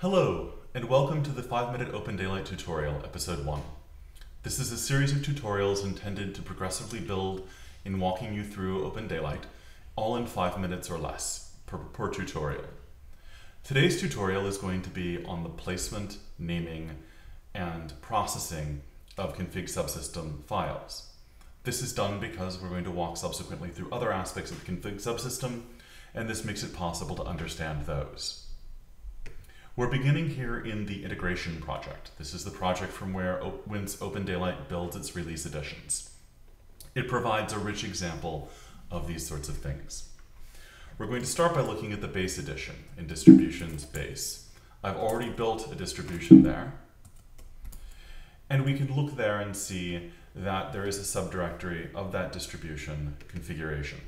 Hello, and welcome to the 5 Minute OpenDaylight tutorial, episode 1. This is a series of tutorials intended to progressively build in walking you through OpenDaylight, all in 5 minutes or less per, per tutorial. Today's tutorial is going to be on the placement, naming, and processing of config subsystem files. This is done because we're going to walk subsequently through other aspects of the config subsystem, and this makes it possible to understand those. We're beginning here in the integration project. This is the project from where whence OpenDaylight builds its release editions. It provides a rich example of these sorts of things. We're going to start by looking at the base edition in distributions base. I've already built a distribution there. And we can look there and see that there is a subdirectory of that distribution configuration.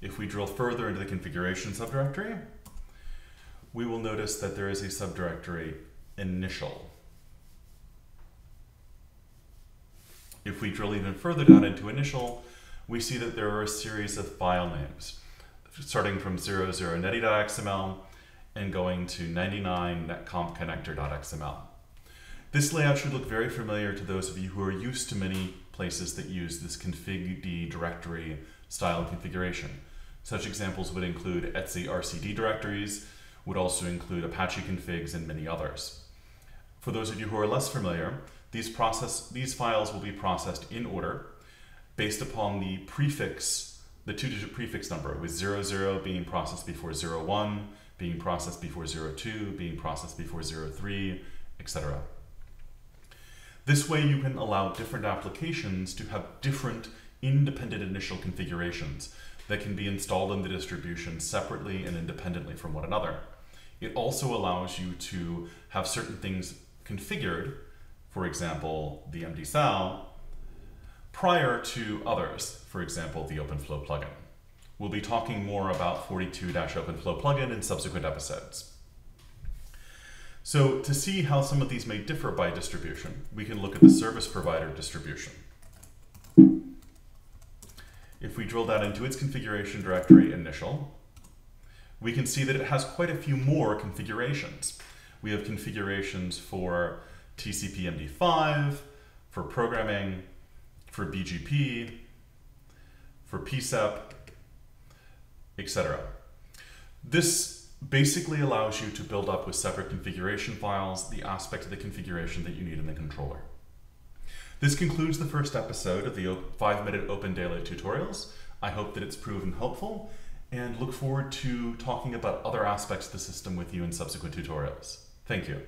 If we drill further into the configuration subdirectory, we will notice that there is a subdirectory initial. If we drill even further down into initial, we see that there are a series of file names, starting from 00netty.xml and going to 99netconfconnector.xml. This layout should look very familiar to those of you who are used to many places that use this config directory style configuration. Such examples would include etc rcd directories, would also include Apache configs and many others. For those of you who are less familiar, these, process, these files will be processed in order based upon the prefix, the two-digit prefix number, with 00 being processed before 01, being processed before 02, being processed before 03, etc. This way you can allow different applications to have different independent initial configurations that can be installed in the distribution separately and independently from one another. It also allows you to have certain things configured, for example, the MDSAL, prior to others, for example, the OpenFlow plugin. We'll be talking more about 42-OpenFlow plugin in subsequent episodes. So to see how some of these may differ by distribution, we can look at the service provider distribution. If we drill down into its configuration directory initial, we can see that it has quite a few more configurations. We have configurations for TCP MD5, for programming, for BGP, for PCEP, etc. This basically allows you to build up with separate configuration files the aspect of the configuration that you need in the controller. This concludes the first episode of the 5-minute OpenDaylight tutorials. I hope that it's proven helpful and look forward to talking about other aspects of the system with you in subsequent tutorials. Thank you.